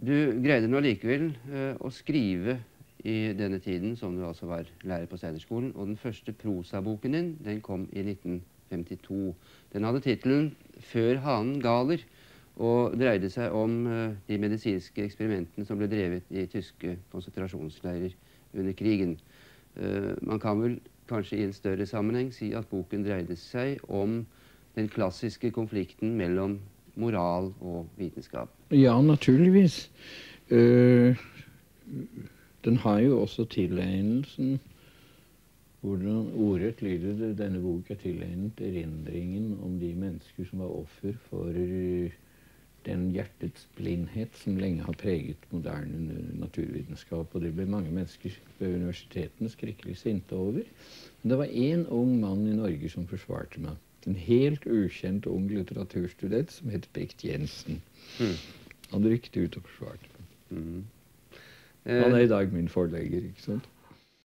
du greide nå likevel uh, å skrive i denne tiden, som du altså var lærer på Steinerskolen. Og den første prosaboken din den kom i 1952. Den hadde tittelen 'Før hanen galer' og dreide seg om uh, de medisinske eksperimentene som ble drevet i tyske konsentrasjonsleirer under krigen. Uh, man kan vel kanskje i en større sammenheng si at boken dreide seg om den klassiske konflikten mellom moral og vitenskap. Ja, naturligvis. Uh, den har jo også tilegnelsen hvordan Ordrett lyder det denne boka er tilegnet erindringen om de mennesker som var offer for den hjertets blindhet som lenge har preget moderne naturvitenskap. Og det ble mange mennesker ved universitetene skrekkelig sinte over. Men det var én ung mann i Norge som forsvarte meg. En helt ukjent ung litteraturstudent som het Bekt Jensen. Mm. Han rykte ut og forsvarte meg. Mm. Han er i dag min forlegger. ikke sant?